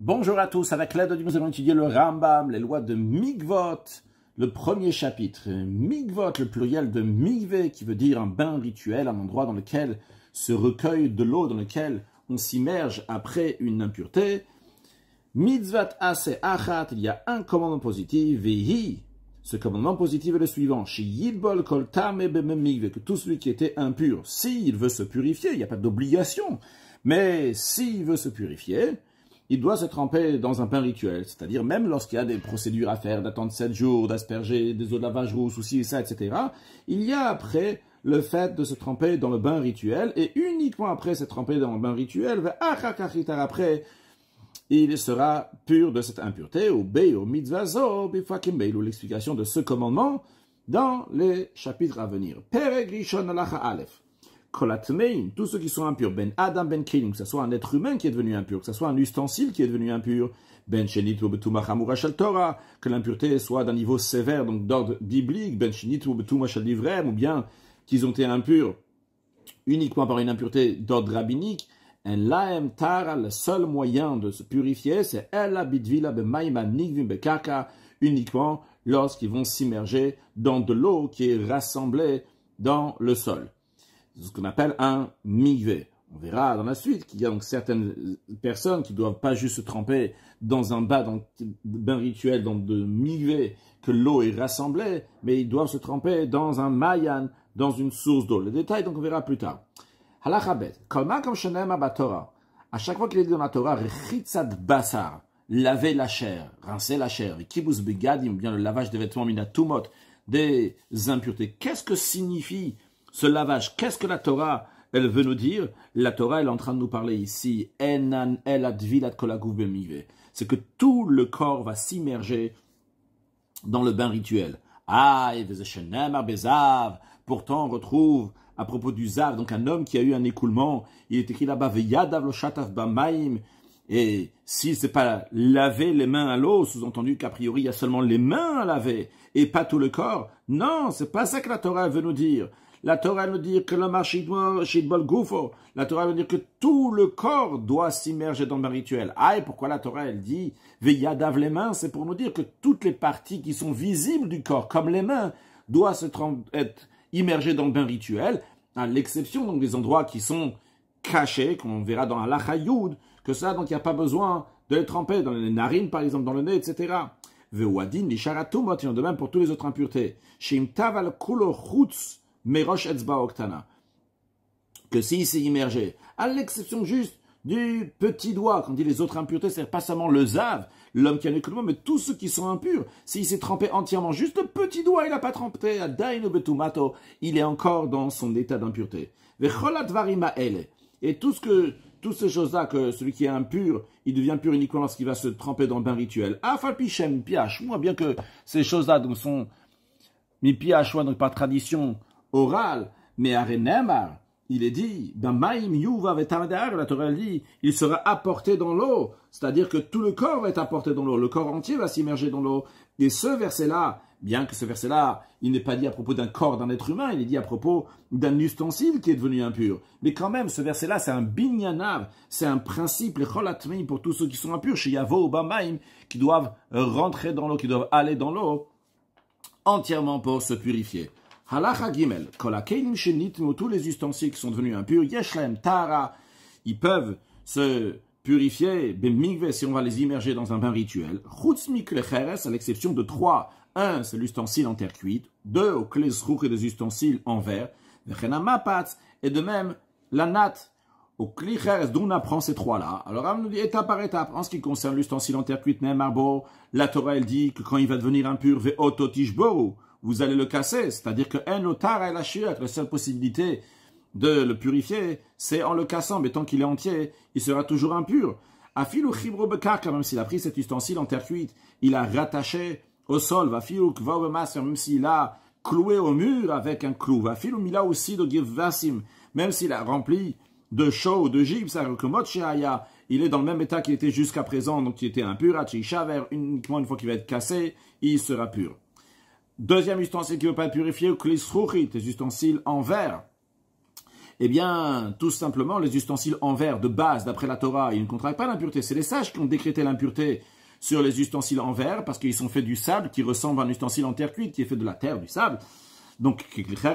Bonjour à tous, avec l'aide de nous allons étudier le Rambam, les lois de Migvot, le premier chapitre. Migvot, le pluriel de Migve, qui veut dire un bain rituel, un endroit dans lequel se recueille de l'eau, dans lequel on s'immerge après une impureté. Mitzvat ase achat, il y a un commandement positif, vehi. Ce commandement positif est le suivant, Yidbol kol que tout celui qui était impur, s'il veut se purifier, il n'y a pas d'obligation, mais s'il veut se purifier, il doit se tremper dans un pain rituel, c'est-à-dire même lorsqu'il y a des procédures à faire, d'attendre sept jours, d'asperger des eaux de lavage rousse ou ci et ça, etc., il y a après le fait de se tremper dans le bain rituel, et uniquement après se tremper dans le bain rituel, après, il sera pur de cette impureté, ou ou mitzvazo, ou l'explication de ce commandement dans les chapitres à venir. Peregrishon alacha aleph tous ceux qui sont impurs, ben Adam ben Kelim, que ce soit un être humain qui est devenu impur, que ce soit un ustensile qui est devenu impur, ben Shenit ou Torah, que l'impureté soit d'un niveau sévère, donc d'ordre biblique, ben Shenit ou ou bien qu'ils ont été impurs uniquement par une impureté d'ordre rabbinique, un laem tara, le seul moyen de se purifier, c'est ella bidvila bemaima nigvim bekaka, uniquement lorsqu'ils vont s'immerger dans de l'eau qui est rassemblée dans le sol ce qu'on appelle un migvé. On verra dans la suite qu'il y a donc certaines personnes qui ne doivent pas juste se tremper dans un bain, rituel, dans de migvé, que l'eau est rassemblée, mais ils doivent se tremper dans un mayan, dans une source d'eau. Les détails, donc, on verra plus tard. Halachabet. À chaque fois qu'il est dit dans la Torah, laver la chair, rincer la chair, kibus begadim, bien le lavage des vêtements minatumot, des impuretés. Qu'est-ce que signifie ce lavage, qu'est-ce que la Torah elle veut nous dire? La Torah elle est en train de nous parler ici. C'est que tout le corps va s'immerger dans le bain rituel. Ah, pourtant on retrouve à propos du Zav, donc un homme qui a eu un écoulement, il est écrit là-bas, et s'il ne s'est pas lavé les mains à l'eau, sous-entendu qu'a priori il y a seulement les mains à laver et pas tout le corps, non, c'est pas ça que la Torah veut nous dire. La Torah nous dit que le gufo. La Torah veut dire que tout le corps doit s'immerger dans le rituel. Ah, et pourquoi la Torah, elle dit, veilladav les mains, c'est pour nous dire que toutes les parties qui sont visibles du corps, comme les mains, doivent être immergées dans le bain rituel, à l'exception donc des endroits qui sont cachés, qu'on verra dans la lachayoud, que ça, donc il n'y a pas besoin de les tremper dans les narines, par exemple, dans le nez, etc. Vewadin, de même pour toutes les autres impuretés. Shim taval kulo Merosh Etzba Oktana. Que s'il s'est immergé, à l'exception juste du petit doigt, quand dit les autres impuretés, c'est pas seulement le zav, l'homme qui a écoulement, mais tous ceux qui sont impurs. S'il s'est trempé entièrement, juste le petit doigt, il n'a pas trempé, il est encore dans son état d'impureté. Et tout ce que, toutes ces choses-là, que celui qui est impur, il devient pur uniquement lorsqu'il va se tremper dans le bain rituel. Afalpichem, piach, moi, bien que ces choses-là sont mi piach, donc par tradition, oral, mais à Renemar, il est dit, la Torah dit, il sera apporté dans l'eau. C'est-à-dire que tout le corps va être apporté dans l'eau. Le corps entier va s'immerger dans l'eau. Et ce verset-là, bien que ce verset-là, il n'est pas dit à propos d'un corps d'un être humain, il est dit à propos d'un ustensile qui est devenu impur. Mais quand même, ce verset-là, c'est un binyanav, c'est un principe, pour tous ceux qui sont impurs, chez Yavo Bamaim, qui doivent rentrer dans l'eau, qui doivent aller dans l'eau, entièrement pour se purifier. Halacha Gimel, tous les ustensiles qui sont devenus impurs, Yeshlem Tara, ils peuvent se purifier, Bemigve, si on va les immerger dans un bain rituel. Chutzmik Lecheres, à l'exception de trois. Un, c'est l'ustensile en terre cuite. Deux, au klesruch et des ustensiles en verre. Mapatz, et de même, la natte. Au klicheres, d'où on apprend ces trois-là. Alors, on nous dit étape par étape. En ce qui concerne l'ustensile en terre cuite, Marbo, la Torah, elle dit que quand il va devenir impur, ve vous allez le casser. C'est-à-dire que la la seule possibilité de le purifier, c'est en le cassant. Mais tant qu'il est entier, il sera toujours impur. Afilu chibro même s'il a pris cet ustensile en terre cuite, il a rattaché au sol. Vafilu même s'il a cloué au mur avec un clou. Vafilu mila aussi de vasim, même s'il a rempli de chaux de gypse, il est dans le même état qu'il était jusqu'à présent, donc il était impur, uniquement une fois qu'il va être cassé, il sera pur. Deuxième ustensile qui ne veut pas être purifié, des ustensiles en verre. Eh bien, tout simplement, les ustensiles en verre de base, d'après la Torah, ils ne contractent pas l'impureté. C'est les sages qui ont décrété l'impureté sur les ustensiles en verre parce qu'ils sont faits du sable qui ressemble à un ustensile en terre cuite qui est fait de la terre, du sable. Donc,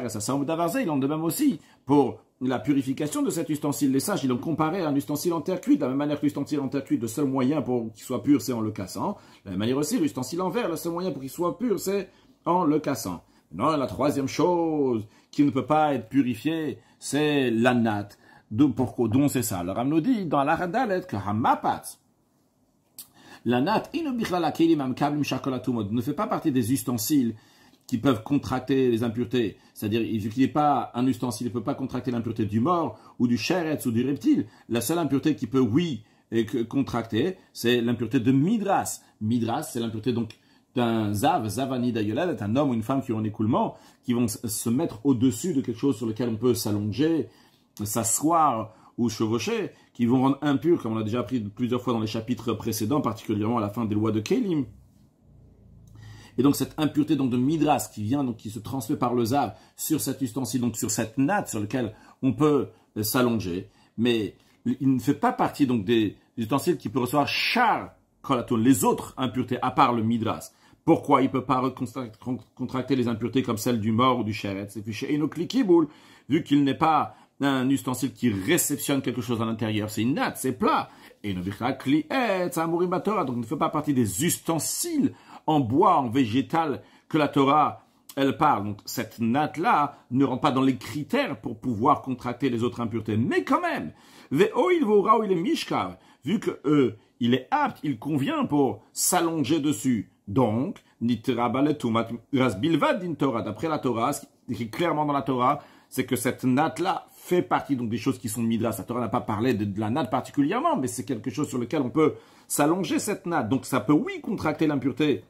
ça semble d'avarze, il en de même aussi pour la purification de cet ustensile. Les sages, ils l'ont comparé à un ustensile en terre cuite. De la même manière que l'ustensile en terre cuite, le seul moyen pour qu'il soit pur, c'est en le cassant. De la même manière aussi, l'ustensile en verre, le seul moyen pour qu'il soit pur, c'est en le cassant. Non, la troisième chose qui ne peut pas être purifiée, c'est la natte. Pourquoi Dont c'est ça? Le Ram nous dit dans la Radalet que Hamapat, la natte, ne fait pas partie des ustensiles qui peuvent contracter les impuretés. C'est-à-dire, il n'est pas un ustensile, il ne peut pas contracter l'impureté du mort ou du sheretz ou du reptile. La seule impureté qui peut, oui, contracter, c'est l'impureté de midras. Midras, c'est l'impureté donc d'un zav, zavani est un homme ou une femme qui ont un écoulement, qui vont se mettre au-dessus de quelque chose sur lequel on peut s'allonger, s'asseoir ou chevaucher, qui vont rendre impur, comme on l'a déjà appris plusieurs fois dans les chapitres précédents, particulièrement à la fin des lois de Kélim. Et donc cette impureté donc de midras qui vient donc qui se transmet par le zav sur cet ustensile, donc sur cette natte sur lequel on peut euh, s'allonger, mais il ne fait pas partie donc des ustensiles qui peut recevoir char les autres impuretés à part le midras. Pourquoi il ne peut pas contracter les impuretés comme celles du mort ou du sheret C'est vu qu'il n'est pas un ustensile qui réceptionne quelque chose à l'intérieur, c'est une natte, c'est plat. Et donc il ne fait pas partie des ustensiles en bois, en végétal que la Torah, elle parle. Donc cette natte-là ne rentre pas dans les critères pour pouvoir contracter les autres impuretés. Mais quand même, il est mishkav, vu que euh, il est apte, il convient pour s'allonger dessus. Donc, d'après la Torah, ce qui écrit clairement dans la Torah, c'est que cette natte-là fait partie donc des choses qui sont midras. La Torah n'a pas parlé de, de la natte particulièrement, mais c'est quelque chose sur lequel on peut s'allonger cette natte. Donc ça peut, oui, contracter l'impureté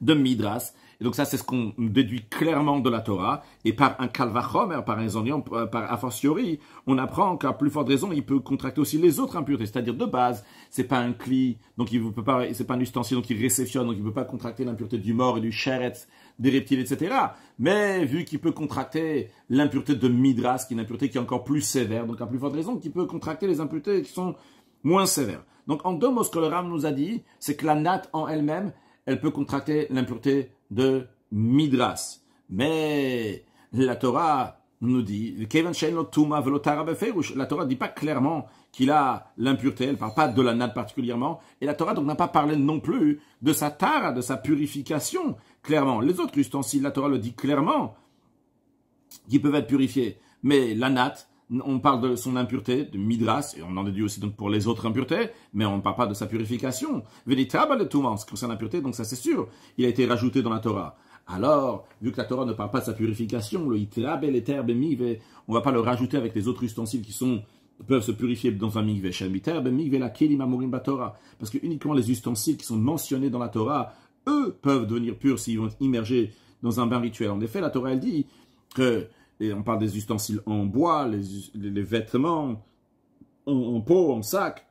de Midras. Et donc ça, c'est ce qu'on déduit clairement de la Torah. Et par un kalvachomer, par un zonion, par a fortiori, on apprend qu'à plus forte raison, il peut contracter aussi les autres impuretés. C'est-à-dire de base, c'est pas un cli, donc il peut pas, c'est pas un ustensile, donc il réceptionne, donc il peut pas contracter l'impureté du mort et du chéretz, des reptiles, etc. Mais vu qu'il peut contracter l'impureté de Midras, qui est une impureté qui est encore plus sévère, donc à plus forte raison, qu'il peut contracter les impuretés qui sont moins sévères. Donc en deux mots, ce que le Ram nous a dit, c'est que la natte en elle-même, elle peut contracter l'impureté de Midras. Mais la Torah nous dit, la Torah ne dit pas clairement qu'il a l'impureté, elle ne parle pas de la natte particulièrement, et la Torah donc n'a pas parlé non plus de sa tara, de sa purification, clairement. Les autres ustensiles, la Torah le dit clairement, qui peuvent être purifiés. Mais la natte, on parle de son impureté, de midras, et on en déduit aussi donc pour les autres impuretés, mais on ne parle pas de sa purification. Véritable tout en ce qui concerne l'impureté, donc ça c'est sûr, il a été rajouté dans la Torah. Alors, vu que la Torah ne parle pas de sa purification, le itrabel et on va pas le rajouter avec les autres ustensiles qui sont peuvent se purifier dans un mikveh. la Torah. Parce que uniquement les ustensiles qui sont mentionnés dans la Torah, eux peuvent devenir purs s'ils vont être immergés dans un bain rituel. En effet, la Torah elle dit que et on parle des ustensiles en bois, les, vêtements en, peau, en sac.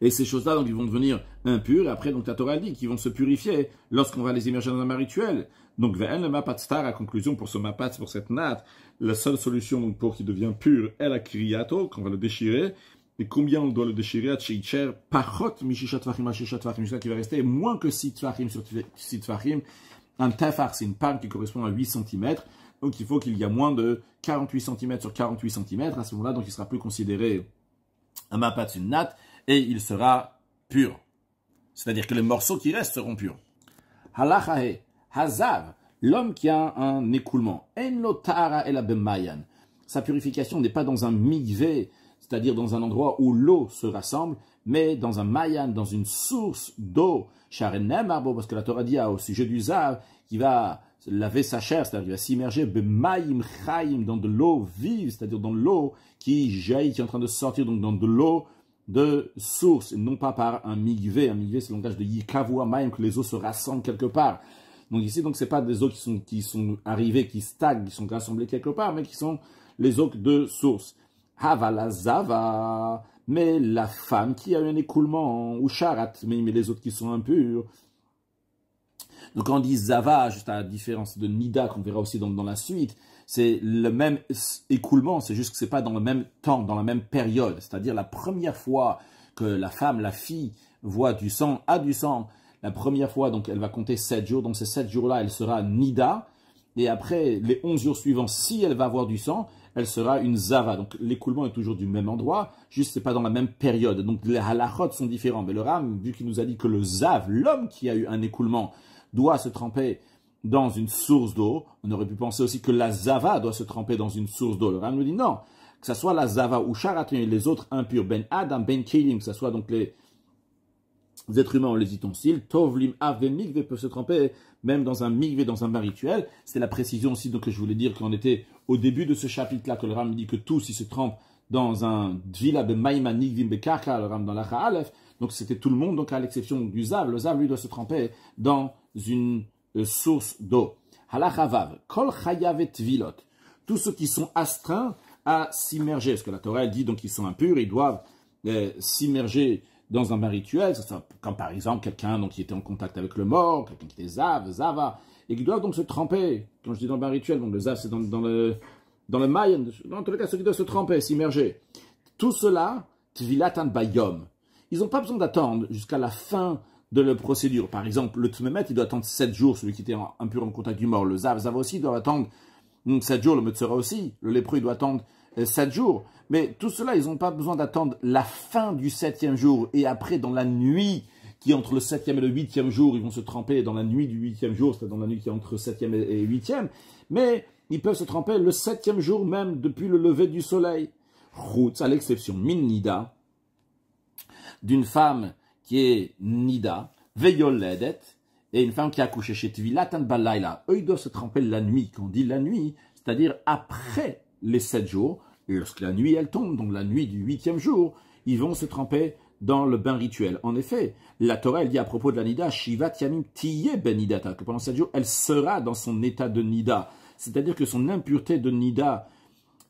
Et ces choses-là, donc, ils vont devenir impurs. Après, donc, la Torah dit qu'ils vont se purifier lorsqu'on va les immerger dans un rituel. Donc, le mapat star, à conclusion, pour ce mapat, pour cette natte, la seule solution donc, pour qu'il devienne pur est la kriyato, qu'on va le déchirer. Et combien on doit le déchirer Tcheicher, parot, mishishat fachim, mishishat fachim, qui va rester moins que 6 tfachim sur 6 tfachim. Un tefar, c'est une palme qui correspond à 8 cm. Donc il faut qu'il y ait moins de 48 cm sur 48 cm. À ce moment-là, donc il sera plus considéré un mapat une natte et il sera pur. C'est-à-dire que les morceaux qui restent seront purs. Halachahe, hazav, l'homme qui a un écoulement. En lotara el Sa purification n'est pas dans un migvé, c'est-à-dire dans un endroit où l'eau se rassemble, mais dans un mayan, dans une source d'eau. Parce que la Torah dit au sujet du zav, qui va laver sa chair, c'est-à-dire qu'il va s'immerger dans de l'eau vive, c'est-à-dire dans l'eau qui jaillit, qui est en train de sortir, donc dans de l'eau de source, et non pas par un migvé. Un migvé, c'est le langage de yikavua maim, que les eaux se rassemblent quelque part. Donc ici, donc c'est pas des eaux qui sont, qui sont arrivées, qui stagnent, qui sont rassemblées quelque part, mais qui sont les eaux de source. Havalazava, mais la femme qui a eu un écoulement, ou charat, mais, les autres qui sont impures, donc quand on dit Zava, juste à la différence de Nida, qu'on verra aussi dans, la suite, c'est le même écoulement, c'est juste que c'est pas dans le même temps, dans la même période. C'est-à-dire la première fois que la femme, la fille, voit du sang, a du sang, la première fois, donc elle va compter 7 jours, donc ces 7 jours-là, elle sera nida, et après, les 11 jours suivants, si elle va avoir du sang, elle sera une zava. Donc l'écoulement est toujours du même endroit, juste c'est pas dans la même période. Donc les halachot sont différents. Mais le Ram, vu qu'il nous a dit que le zav, l'homme qui a eu un écoulement, doit se tremper dans une source d'eau, on aurait pu penser aussi que la zava doit se tremper dans une source d'eau. Le Ram nous dit non, que ce soit la zava ou charatun et les autres impurs, ben adam, ben kilim, que ce soit donc les, êtres humains ou les utensiles, tovlim ave mikve peut se tremper même dans un migvé, dans un bain rituel. C'est la précision aussi donc, que je voulais dire quand on était au début de ce chapitre-là, que le Ram dit que tous, ils se trempent dans un dvila de maïma le Ram dans la Aleph. Donc c'était tout le monde, donc à l'exception du Zav. Le Zav, lui, doit se tremper dans une euh, source d'eau. Kol vilot. Tous ceux qui sont astreints à s'immerger, parce que la Torah elle dit donc qu'ils sont impurs, ils doivent euh, s'immerger dans un bain rituel, comme par exemple quelqu'un qui était en contact avec le mort, quelqu'un qui était zav, zava, et qui doivent donc se tremper. Quand je dis dans le bain rituel, donc le zav c'est dans, le dans le mayan, dans tous les cas ceux qui doivent se tremper, s'immerger. Tout cela, tvilatan bayom. Ils n'ont pas besoin d'attendre jusqu'à la fin de la procédure. Par exemple, le tmemet, il doit attendre 7 jours, celui qui était impur en contact du mort. Le zav, zav aussi doit attendre 7 jours, le metzera aussi. Le lépreux, il doit attendre 7 jours. Mais tout cela, ils n'ont pas besoin d'attendre la fin du septième jour et après, dans la nuit qui est entre le septième et le huitième jour, ils vont se tremper dans la nuit du huitième jour, c'est-à-dire dans la nuit qui est entre septième et huitième. Mais ils peuvent se tremper le septième jour même depuis le lever du soleil. Route, à l'exception min-nida, d'une femme qui est nida, veyoledet, et une femme qui a accouché chez Tvilatan Balaila. Eux, ils doivent se tremper la nuit. Quand on dit la nuit, c'est-à-dire après les sept jours, et lorsque la nuit, elle tombe, donc la nuit du huitième jour, ils vont se tremper dans le bain rituel. En effet, la Torah, elle dit à propos de la Nida, Shiva Tiamim Tiye Benidata, que pendant sept jours, elle sera dans son état de Nida. C'est-à-dire que son impureté de Nida,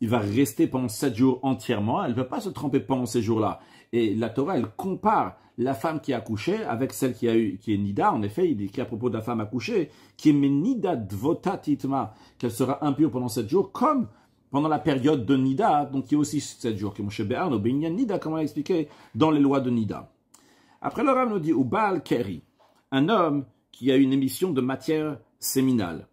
il va rester pendant sept jours entièrement, elle ne va pas se tremper pendant ces jours-là. Et la Torah, elle compare la femme qui a accouché avec celle qui, a eu, qui est Nida. En effet, il dit à propos de la femme accouchée, qui est qu'elle sera impure pendant sept jours, comme pendant la période de Nida, donc il y a aussi 7 jours que Moshe Be'arno, Binyan Nida, comme on l'a expliqué dans les lois de Nida. Après, le Ram nous dit, Ubal Keri, un homme qui a une émission de matière séminale.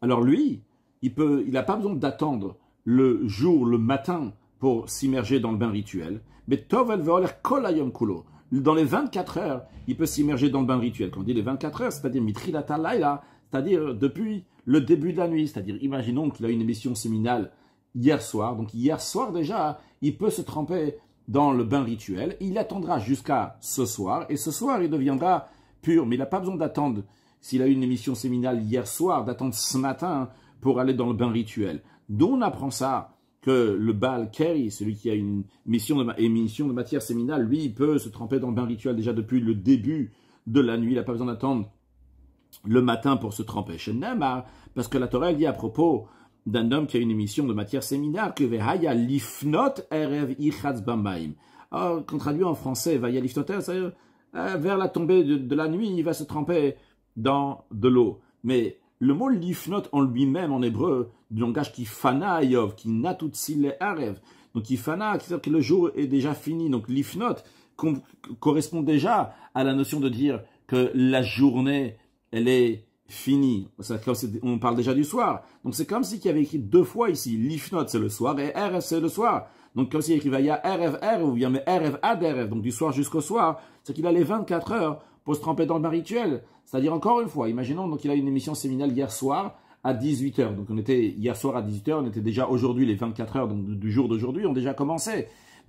Alors lui, il n'a il pas besoin d'attendre le jour, le matin, pour s'immerger dans le bain rituel. Mais Tov kolayom kulo. Dans les 24 heures, il peut s'immerger dans le bain rituel. Quand on dit les 24 heures, c'est-à-dire mitrilata laila, c'est-à-dire depuis le début de la nuit. C'est-à-dire, imaginons qu'il a une émission séminale hier soir. Donc hier soir déjà, il peut se tremper dans le bain rituel. Il attendra jusqu'à ce soir et ce soir il deviendra pur. Mais il n'a pas besoin d'attendre, s'il a eu une émission séminale hier soir, d'attendre ce matin pour aller dans le bain rituel. D'où on apprend ça que le Baal Keri, celui qui a une mission de, émission de matière séminale, lui, il peut se tremper dans le bain rituel déjà depuis le début de la nuit. Il n'a pas besoin d'attendre le matin pour se tremper. Parce que la Torah dit à propos d'un homme qui a une émission de matière séminaire que Vehaya lifnot erev ichatz bamaim. Alors, qu'on traduit en français, Vaya lifnot erev, euh, vers la tombée de, la nuit, il va se tremper dans de l'eau. Mais le mot lifnot en lui-même, en hébreu, du langage qui fana ayov, qui natutsil arev, donc qui fana, c'est-à-dire que le jour est déjà fini. Donc lifnot correspond déjà à la notion de dire que la journée, elle est fini. On parle déjà du soir. Donc c'est comme si il y avait écrit deux fois ici. L'ifnot c'est le soir et RF c'est le soir. Donc comme s'il écrivait il y a RF ou bien mais RF ad RF, donc du soir jusqu'au soir. C'est qu'il a les 24 heures pour se tremper dans le rituel. C'est-à-dire encore une fois, imaginons donc il a une émission séminale hier soir à 18h. Donc on était hier soir à 18h, on était déjà aujourd'hui les 24 heures donc, du jour d'aujourd'hui ont déjà commencé.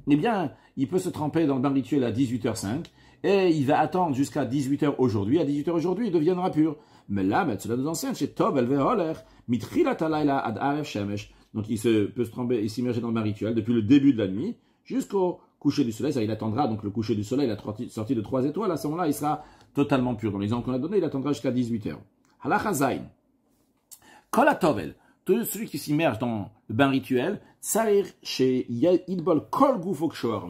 Eh bien, il peut se tremper dans le rituel à 18h05 et il va attendre jusqu'à 18h aujourd'hui. À 18h aujourd'hui, il deviendra pur. Mais là, cela nous enseigne chez Tov el ad aref shemesh. Donc il peut se tremper et s'immerger dans le bain rituel depuis le début de la nuit jusqu'au coucher du soleil. Il attendra donc le coucher du soleil, la sortie de trois étoiles. À ce moment-là, il sera totalement pur. Dans l'exemple qu'on a donné, il attendra jusqu'à 18h. Halachazain. Kol tout celui qui s'immerge dans le bain rituel, sarir chez Idbol Kol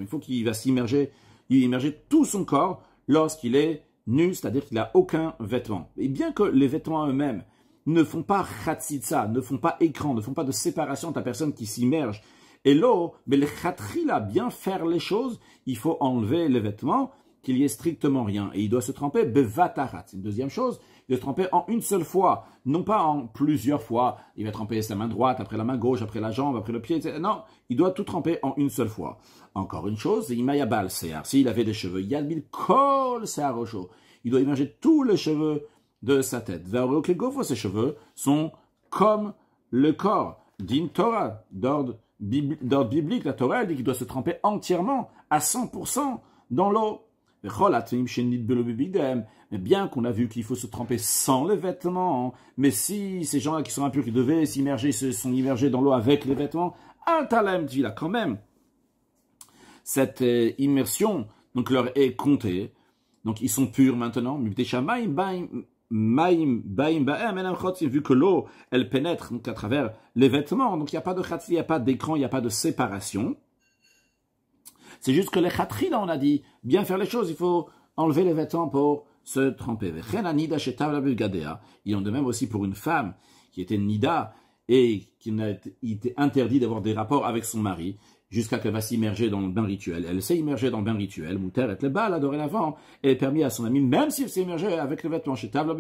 Il faut qu'il va s'immerger, il immerger tout son corps lorsqu'il est nu, c'est-à-dire qu'il n'a aucun vêtement. Et bien que les vêtements eux-mêmes, ne font pas chatzitza, ne font pas écran, ne font pas de séparation entre la personne qui s'immerge et l'eau, mais le khatrila, bien faire les choses, il faut enlever les vêtements, qu'il y ait strictement rien. Et il doit se tremper bevatarat. C'est une deuxième chose, il doit se tremper en une seule fois, non pas en plusieurs fois. Il va tremper sa main droite, après la main gauche, après la jambe, après le pied, etc. Non, il doit tout tremper en une seule fois. Encore une chose, imayabal sear. S'il avait des cheveux, kol searosho. Il doit immerger tous les cheveux de sa tête. Vers ses cheveux sont comme le corps. Din Torah, d'ordre biblique, la Torah dit qu'il doit se tremper entièrement, à 100%, dans l'eau. Mais bien qu'on a vu qu'il faut se tremper sans les vêtements, mais si ces gens-là qui sont impurs, qui devaient s'immerger, se sont immergés dans l'eau avec les vêtements, Altalem là quand même. Cette euh, immersion, donc leur est comptée. Donc ils sont purs maintenant. Vu que l'eau, elle pénètre donc à travers les vêtements. Donc il n'y a pas de khatri, il n'y a pas d'écran, il n'y a pas de séparation. C'est juste que les khatri, là, on a dit, bien faire les choses, il faut enlever les vêtements pour se tremper. Il en de même aussi pour une femme qui était nida et qui a été interdit d'avoir des rapports avec son mari jusqu'à qu'elle va s'immerger dans le bain rituel. Elle s'est immergée dans le bain rituel, Mouter et le bal, dorénavant, et est permis à son ami, même s'il s'est immergé avec les vêtements chez Table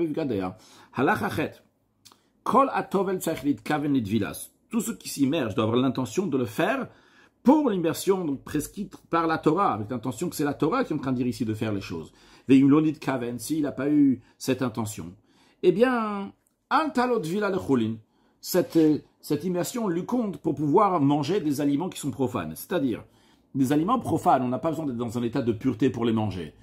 Halachachet. Kol atovel Tous ceux qui s'immergent doivent avoir l'intention de le faire pour l'immersion prescrite par la Torah, avec l'intention que c'est la Torah qui est en train de dire ici de faire les choses. Veimlonit kaven, s'il n'a pas eu cette intention, eh bien, altalot vila le cette, cette immersion lui compte pour pouvoir manger des aliments qui sont profanes. C'est-à-dire, des aliments profanes, on n'a pas besoin d'être dans un état de pureté pour les manger.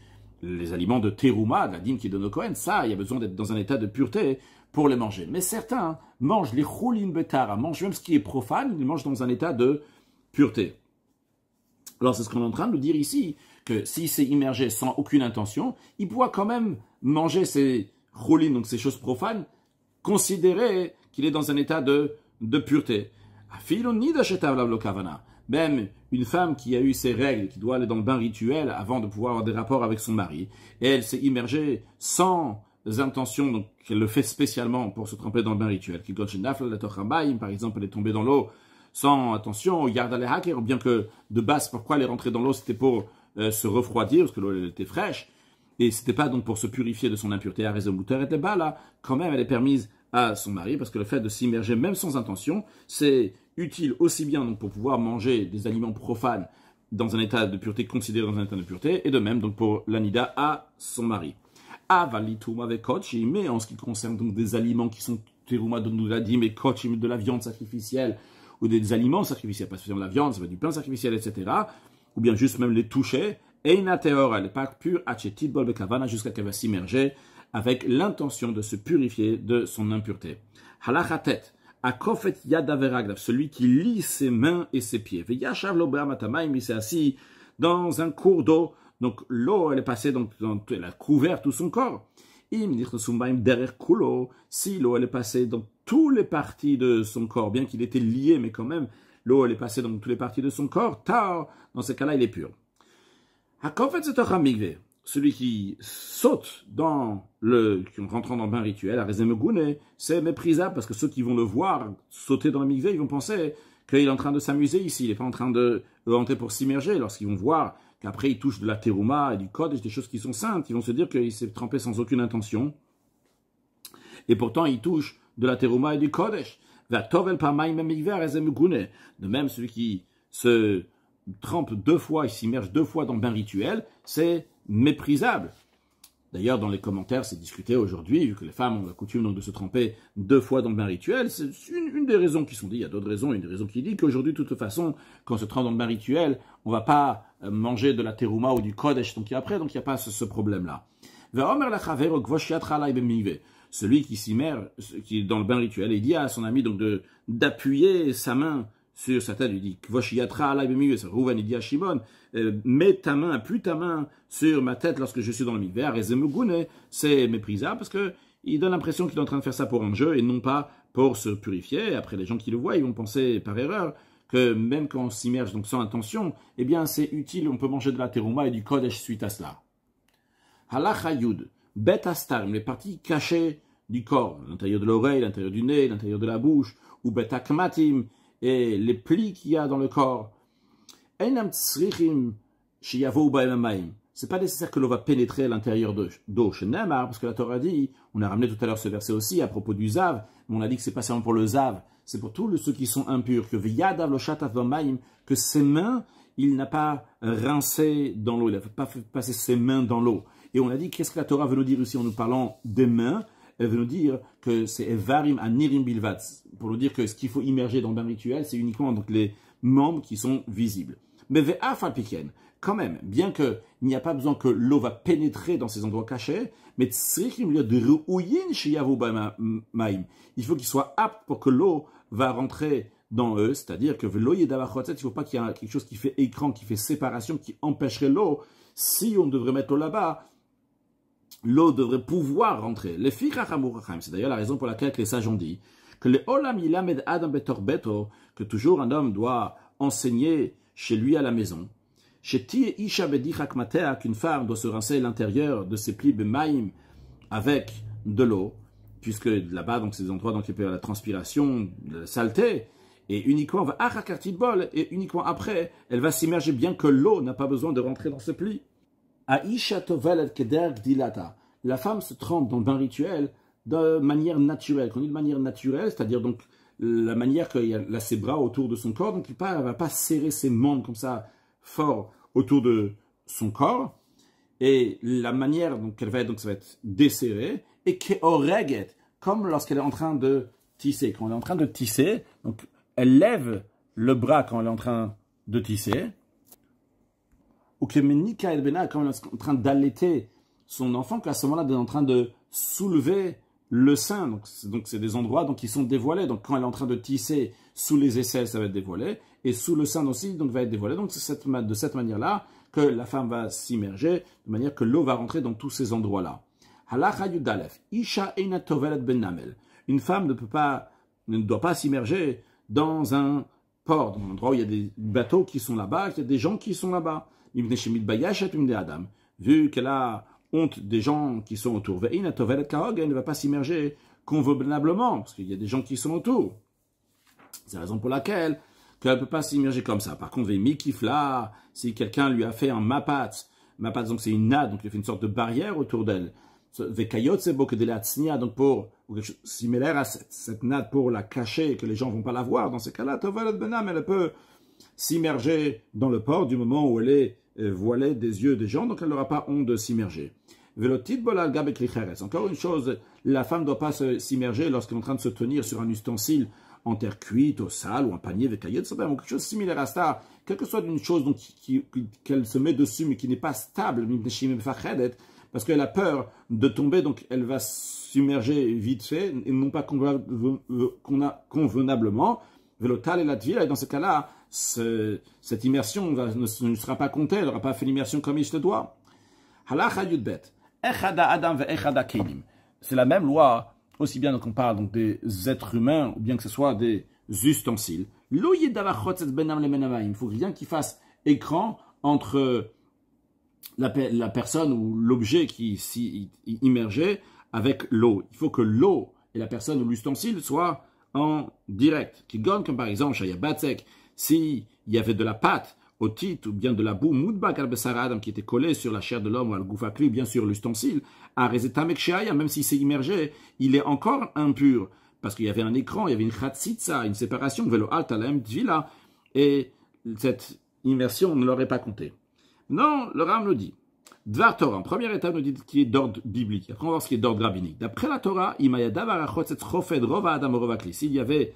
Les aliments de terouma, de la dîme qui est de Cohen, ça, il y a besoin d'être dans un état de pureté pour les manger. Mais certains mangent les choulin betara, mangent même ce qui est profane, ils mangent dans un état de pureté. Alors c'est ce qu'on est en train de dire ici, que s'il s'est immergé sans aucune intention, il pourra quand même manger ces choulin, donc ces choses profanes, considérées qu'il est dans un état de, de pureté. Même une femme qui a eu ses règles, qui doit aller dans le bain rituel avant de pouvoir avoir des rapports avec son mari, et elle s'est immergée sans intention, donc elle le fait spécialement pour se tremper dans le bain rituel. Par exemple, elle est tombée dans l'eau sans attention, ou bien que de base, pourquoi elle est rentrée dans l'eau, c'était pour euh, se refroidir, parce que l'eau était fraîche, et c'était pas donc pour se purifier de son impureté à raison et bas là, quand même elle est permise à son mari, parce que le fait de s'immerger même sans intention, c'est utile aussi bien donc pour pouvoir manger des aliments profanes dans un état de pureté considéré dans un état de pureté, et de même donc pour l'anida à son mari. Avalitum avec kochim, mais en ce qui concerne donc des aliments qui sont terouma de l'a mais kochim de la viande sacrificielle, ou des aliments sacrificiels, seulement de la viande, ça va du pain sacrificiel, etc., ou bien juste même les toucher, Eina teor, elle n'est pas pure, jusqu'à qu'elle va s'immerger avec l'intention de se purifier de son impureté. Halachatet, akofet yadaveraglav, celui qui lit ses mains et ses pieds. Veyashav lo il s'est assis dans un cours d'eau, donc l'eau, elle est passée, donc, elle a couvert tout son corps. Si l'eau, elle est passée dans toutes les parties de son corps, bien qu'il était lié, mais quand même, l'eau, elle est passée dans toutes les parties de son corps, tard, dans ce cas-là, il est pur. Celui qui saute dans le, en rentrant dans le bain rituel, c'est méprisable parce que ceux qui vont le voir sauter dans le mikvé, ils vont penser qu'il est en train de s'amuser ici, il n'est pas en train de rentrer pour s'immerger. Lorsqu'ils vont voir qu'après il touche de la terouma et du code, des choses qui sont saintes, ils vont se dire qu'il s'est trempé sans aucune intention. Et pourtant, il touche de la terouma et du kodesh. De même, celui qui se trempe deux fois, il s'immerge deux fois dans le bain rituel, c'est méprisable. D'ailleurs, dans les commentaires, c'est discuté aujourd'hui, vu que les femmes ont la coutume de se tremper deux fois dans le bain rituel. C'est une, des raisons qui sont dites. Il y a d'autres raisons. Une des raisons qui dit qu'aujourd'hui, de toute façon, quand on se trempe dans le bain rituel, on va pas euh, manger de la terouma ou du kodesh donc après, donc il n'y a pas ce, problème-là. Celui qui s'immerge, qui est dans le bain rituel, il dit à son ami donc d'appuyer sa main sur sa tête, il dit à Shimon, euh, mets ta main, appuie ta main sur ma tête lorsque je suis dans le mikveh. Et c'est méprisable parce que il donne l'impression qu'il est en train de faire ça pour un jeu et non pas pour se purifier. Après, les gens qui le voient, ils vont penser par erreur que même quand on s'immerge donc sans intention, eh bien c'est utile, on peut manger de la terouma et du kodesh suite à cela. Halachayud, bet astar, les parties cachées du corps, l'intérieur de l'oreille, l'intérieur du nez, l'intérieur de la bouche, ou betakmatim, et les plis qu'il y a dans le corps. Enam tsrichim sheyavo ba'emamayim c'est pas nécessaire que l'eau va pénétrer à l'intérieur d'eau parce que la Torah dit, on a ramené tout à l'heure ce verset aussi à propos du Zav, mais on a dit que c'est pas seulement pour le Zav, c'est pour tous ceux qui sont impurs, que que ses mains, il n'a pas rincé dans l'eau, il n'a pas fait passer ses mains dans l'eau. Et on a dit, qu'est-ce que la Torah veut nous dire ici en nous parlant des mains? Elle veut nous dire que c'est Evarim Anirim Bilvat, pour nous dire que ce qu'il faut immerger dans le bain rituel, c'est uniquement donc les membres qui sont visibles. Mais Ve'afalpiken, quand même, bien qu'il n'y a pas besoin que l'eau va pénétrer dans ces endroits cachés, mais il faut qu'il soit apte pour que l'eau va rentrer dans eux, c'est-à-dire que il ne faut pas qu'il y ait quelque chose qui fait écran, qui fait séparation, qui empêcherait l'eau. Si on devrait mettre l'eau là-bas, l'eau devrait pouvoir rentrer. Les c'est d'ailleurs la raison pour laquelle les sages ont dit que les olam adam que toujours un homme doit enseigner chez lui à la maison. Isha qu'une femme doit se rincer l'intérieur de ses plis bemaim avec de l'eau, puisque là-bas, donc, c'est des endroits donc, il peut y avoir la transpiration, la saleté, et uniquement, va et uniquement après, elle va s'immerger, bien que l'eau n'a pas besoin de rentrer dans ses plis. La femme se trempe dans le bain rituel de manière naturelle. Quand dit de manière naturelle, c'est-à-dire donc la manière qu'il a ses bras autour de son corps, donc il ne va pas serrer ses membres comme ça fort autour de son corps, et la manière dont elle va être, donc ça va être desserré, et qu'oreget, comme lorsqu'elle est en train de tisser. Quand elle est en train de tisser, donc elle lève le bras quand elle est en train de tisser, ou que Menika El Bena, quand elle est en train d'allaiter son enfant, qu'à ce moment-là, elle est en train de soulever le sein. Donc, c'est des endroits donc, qui sont dévoilés. Donc, quand elle est en train de tisser sous les aisselles, ça va être dévoilé et sous le sein aussi, donc va être dévoilé. Donc c'est de cette manière-là que la femme va s'immerger, de manière que l'eau va rentrer dans tous ces endroits-là. Isha ben Une femme ne peut pas, ne doit pas s'immerger dans un port, dans un endroit où il y a des bateaux qui sont là-bas, il y a des gens qui sont là-bas. Vu qu'elle a honte des gens qui sont autour. Elle ne va pas s'immerger convenablement, parce qu'il y a des gens qui sont autour. C'est la raison pour laquelle qu'elle ne peut pas s'immerger comme ça. Par contre, Mikifla, si quelqu'un lui a fait un mapat, mapat donc c'est une nade, donc il fait une sorte de barrière autour d'elle. Vekayot c'est beaucoup de donc pour ou quelque chose similaire à cette, nade pour la cacher que les gens vont pas la voir. Dans ce cas-là, Benam, elle peut s'immerger dans le port du moment où elle est voilée des yeux des gens, donc elle n'aura pas honte de s'immerger. Encore une chose, la femme ne doit pas s'immerger lorsqu'elle est en train de se tenir sur un ustensile en terre cuite, au sale ou un panier avec cahier, ou quelque chose similaire à ça, quelque soit d'une chose qu'elle se met dessus mais qui n'est pas stable, parce qu'elle a peur de tomber, donc elle va s'immerger vite fait, et non pas convenablement. Velotal et la et dans ce cas-là, cette immersion ne, sera pas comptée, elle n'aura pas fait l'immersion comme il se doit. C'est la même loi aussi bien qu'on parle donc des êtres humains, ou bien que ce soit des ustensiles. Il ne faut rien qui fasse écran entre la, personne ou l'objet qui s'y immergeait avec l'eau. Il faut que l'eau et la personne ou l'ustensile soient en direct. Qui comme par exemple, s'il y avait de la pâte au titre ou bien de la boue moudbak al qui était collée sur la chair de l'homme ou al bien sûr l'ustensile, à même s'il s'est immergé, il est encore impur parce qu'il y avait un écran, il y avait une chatzitza, une séparation, velo altalem tvila, et cette immersion ne l'aurait pas compté. Non, le Ram nous dit, Dvar Torah, en première étape, nous dit qui est d'ordre biblique. Après, on va voir ce qui est d'ordre rabbinique. D'après la Torah, s'il y avait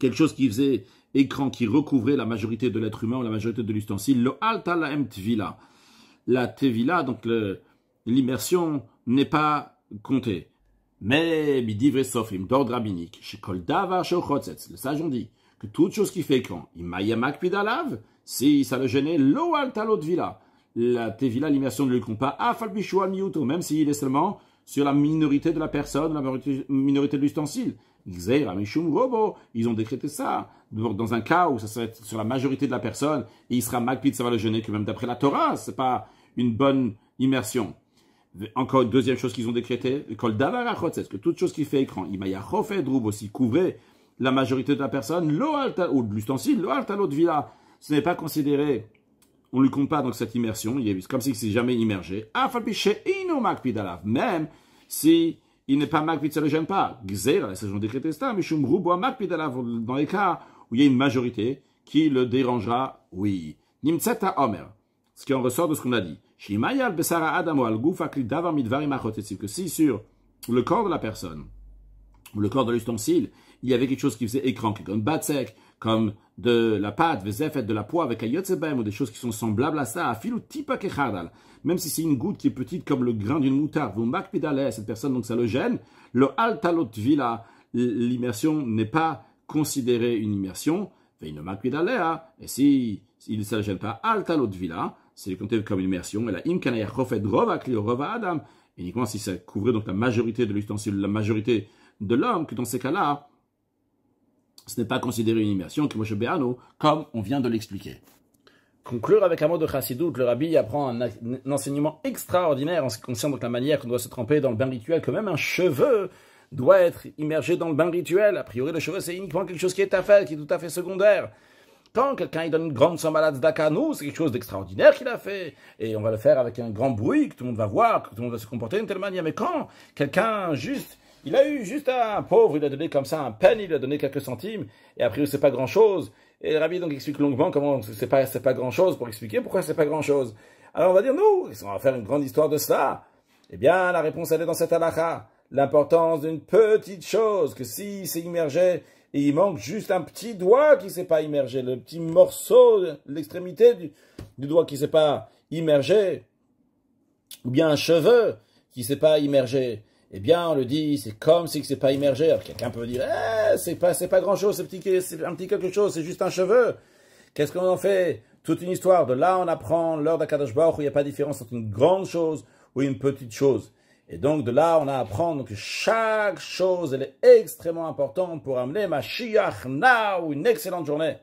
quelque chose qui faisait écran qui recouvrait la majorité de l'être humain ou la majorité de l'ustensile, le alta la tvila. La tvila, donc l'immersion, n'est pas comptée. Mais, bidivre sofim, d'ordre rabbinique, chez kol davar le sage on dit que toute chose qui fait écran, imayamak pidalav, si ça le gênait, lo alta tvila. La tvila, l'immersion ne lui compte pas, afal miuto, même s'il est seulement sur la minorité de la personne, la minorité de l'ustensile. Ils ont décrété ça. Dans un cas où ça serait sur la majorité de la personne, et il sera magpid, ça va le gêner que même d'après la Torah, c'est pas une bonne immersion. Encore une deuxième chose qu'ils ont décrété, c'est que toute chose qui fait écran, droub aussi couvrait la majorité de la personne, ou de l'ustensile, de villa, ce n'est pas considéré, on ne lui compte pas donc cette immersion, il est comme s'il s'est jamais immergé. Même si il n'est pas makpid, ça ne le gêne pas. Gzer, la saison décrété ça, mishum rubo makpid dans les cas où il y a une majorité qui le dérangera, oui. Nimtseta omer, ce qui en ressort de ce qu'on a dit. Shimayal besara adamo al davar midvarim que si sur le corps de la personne, le corps de l'ustensile, il y avait quelque chose qui faisait écran, comme batsek, comme de la pâte, de la poix avec un yotzebem, ou des choses qui sont semblables à ça, filou tipa. Même si c'est une goutte qui est petite comme le grain d'une moutarde, vous makpidale, cette personne, donc ça le gêne, le altalot vila, l'immersion n'est pas considérée une immersion, et si il ne se gêne pas, altalot vila, c'est compté comme une immersion, et la imkanaya chofet rova rova adam, uniquement si ça couvrait donc la majorité de l'ustensile, la majorité de l'homme, que dans ces cas-là, ce n'est pas considéré une immersion, comme on vient de l'expliquer. Conclure avec un mot de Chassidut, le rabbi apprend un, enseignement extraordinaire en ce qui concerne donc la manière qu'on doit se tremper dans le bain rituel, que même un cheveu doit être immergé dans le bain rituel. A priori, le cheveu, c'est uniquement quelque chose qui est à faire, qui est tout à fait secondaire. Quand quelqu'un donne une grande sambalade nous, c'est quelque chose d'extraordinaire qu'il a fait. Et on va le faire avec un grand bruit, que tout le monde va voir, que tout le monde va se comporter d'une telle manière. Mais quand quelqu'un juste il a eu juste un pauvre, il a donné comme ça un peine, il a donné quelques centimes, et après c'est pas grand chose. Et rabbi donc explique longuement comment c'est pas, c'est pas grand chose pour expliquer pourquoi c'est pas grand chose. Alors on va dire, nous, on va faire une grande histoire de cela. Eh bien, la réponse elle est dans cette halakha. L'importance d'une petite chose, que si c'est immergé, et il manque juste un petit doigt qui s'est pas immergé, le petit morceau, l'extrémité du, du, doigt qui s'est pas immergé, ou bien un cheveu qui s'est pas immergé, eh bien, on le dit, c'est comme si c'est pas immergé. Alors, quelqu'un peut dire, eh, c'est pas, c'est pas grand chose, c'est petit, c'est un petit quelque chose, c'est juste un cheveu. Qu'est-ce qu'on en fait? Toute une histoire. De là, on apprend l'heure d'Akadosh où il n'y a pas de différence entre une grande chose ou une petite chose. Et donc, de là, on a à apprendre que chaque chose, elle est extrêmement importante pour amener ma now, une excellente journée.